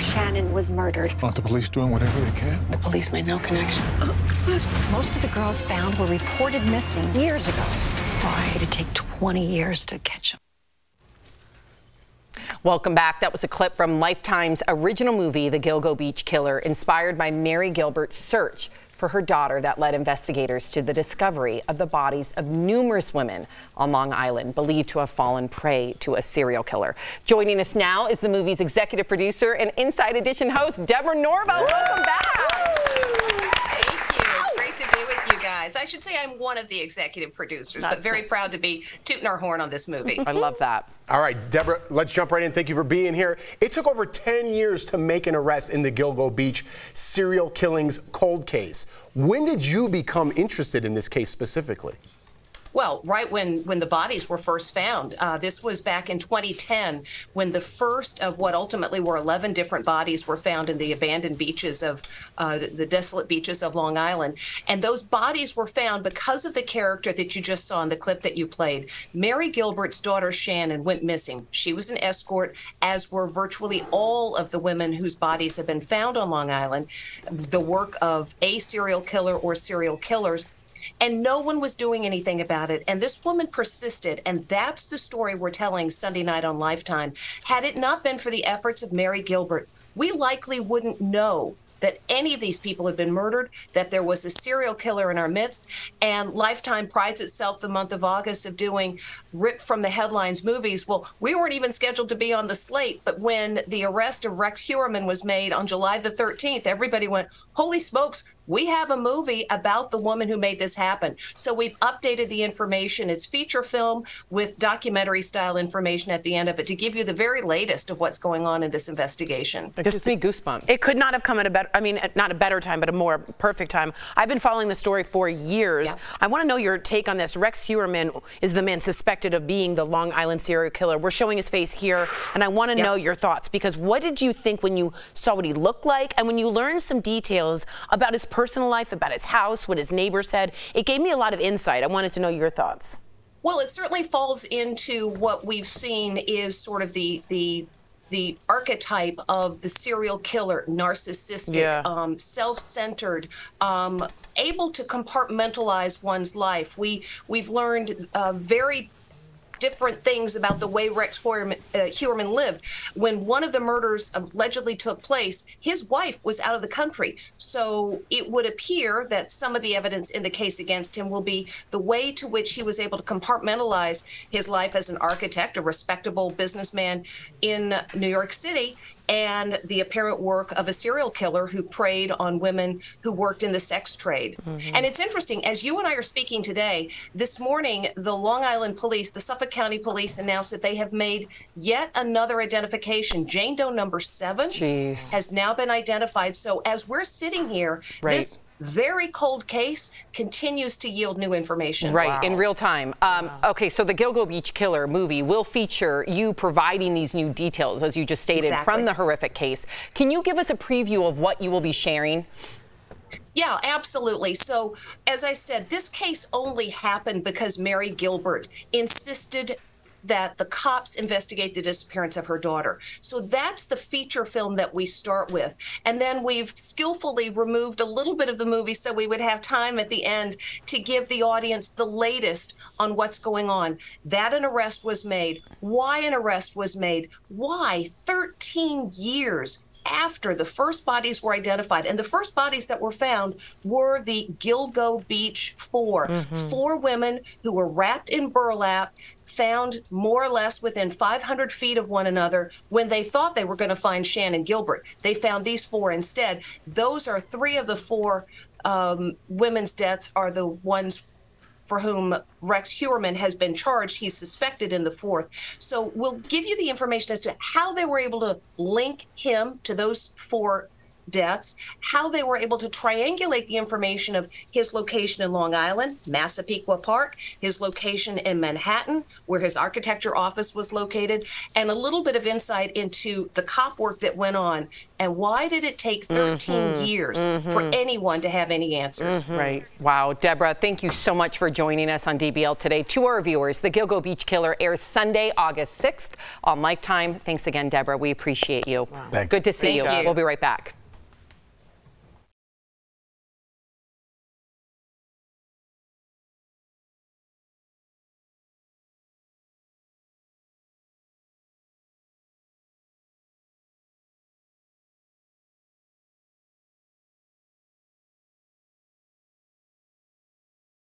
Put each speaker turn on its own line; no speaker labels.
Shannan was murdered.
Aren't the police doing whatever they can?
The police made no connection.
Uh, most of the girls found were reported missing years ago. Why did it take 20 years to catch them?
Welcome back. That was a clip from Lifetime's original movie, The Gilgo Beach Killer, inspired by Mari Gilbert's search for her daughter that led investigators to the discovery of the bodies of numerous women on Long Island believed to have fallen prey to a serial killer. Joining us now is the movie's executive producer and Inside Edition host, Deborah Norville. Yeah. Welcome back
guys. I should say I'm one of the executive producers, That's but very proud to be tooting our horn on this movie.
I love that.
All right, Deborah, let's jump right in. Thank you for being here. It took over 10 years to make an arrest in the Gilgo Beach serial killings cold case. When did you become interested in this case specifically?
Well, right when, when the bodies were first found. Uh, this was back in 2010 when the first of what ultimately were 11 different bodies were found in the abandoned beaches of uh, the desolate beaches of Long Island. And those bodies were found because of the character that you just saw in the clip that you played. Mari Gilbert's daughter Shannan went missing. She was an escort, as were virtually all of the women whose bodies have been found on Long Island. The work of a serial killer or serial killers and no one was doing anything about it. And this woman persisted, and that's the story we're telling Sunday night on Lifetime. Had it not been for the efforts of Mari Gilbert, we likely wouldn't know that any of these people had been murdered, that there was a serial killer in our midst. And Lifetime prides itself the month of August of doing ripped from the headlines movies. Well, we weren't even scheduled to be on the slate, but when the arrest of Rex Heuermann was made on July the 13th, everybody went, Holy smokes, we have a movie about the woman who made this happen. So we've updated the information. It's feature film with documentary style information at the end of it to give you the very latest of what's going on in this investigation.
It gives me goosebumps.
It could not have come at a better, I mean, not a better time, but a more perfect time. I've been following the story for years. Yeah. I want to know your take on this. Rex Heuermann is the man suspected of being the Long Island serial killer. We're showing his face here, and I want to yeah. know your thoughts because what did you think when you saw what he looked like and when you learned some details about his personal life, about his house, what his neighbor said. It gave me a lot of insight. I wanted to know your thoughts.
Well, it certainly falls into what we've seen is sort of the the the archetype of the serial killer, narcissistic, yeah. um, self-centered, um, able to compartmentalize one's life. We we've learned uh, very different things about the way Rex Heuermann, uh, lived. When one of the murders allegedly took place, his wife was out of the country. So it would appear that some of the evidence in the case against him will be the way to which he was able to compartmentalize his life as an architect, a respectable businessman in New York City, and the apparent work of a serial killer who preyed on women who worked in the sex trade. Mm-hmm. And it's interesting, as you and I are speaking today, this morning, the Long Island police, the Suffolk County police announced that they have made yet another identification. Jane Doe number seven Jeez. has now been identified. So as we're sitting here, right. this very cold case continues to yield new information.
Right, wow. in real time. Um, wow. Okay, so the Gilgo Beach Killer movie will feature you providing these new details, as you just stated, exactly. from the horrific case. Can you give us a preview of what you will be sharing?
Yeah, absolutely. So, as I said, this case only happened because Mari Gilbert insisted that the cops investigate the disappearance of her daughter. So that's the feature film that we start with. And then we've skillfully removed a little bit of the movie so we would have time at the end to give the audience the latest on what's going on. That an arrest was made, why an arrest was made, why 13 years after the first bodies were identified. And the first bodies that were found were the Gilgo Beach 4 mm-hmm. Four women who were wrapped in burlap, found more or less within 500 feet of one another when they thought they were going to find Shannan Gilbert. They found these four instead. Those are three of the four um, women's deaths are the ones for whom Rex Heuermann has been charged. He's suspected in the fourth. So we'll give you the information as to how they were able to link him to those four deaths, how they were able to triangulate the information of his location in Long Island, Massapequa Park, his location in Manhattan, where his architecture office was located, and a little bit of insight into the cop work that went on and why did it take 13 mm-hmm. years mm-hmm. for anyone to have any answers?
Mm-hmm. Right. Wow. Deborah, thank you so much for joining us on DBL today. To our viewers, The Gilgo Beach Killer airs Sunday, August 6th on Lifetime. Thanks again, Deborah. We appreciate you. Wow. Good to see you. you. We'll be right back.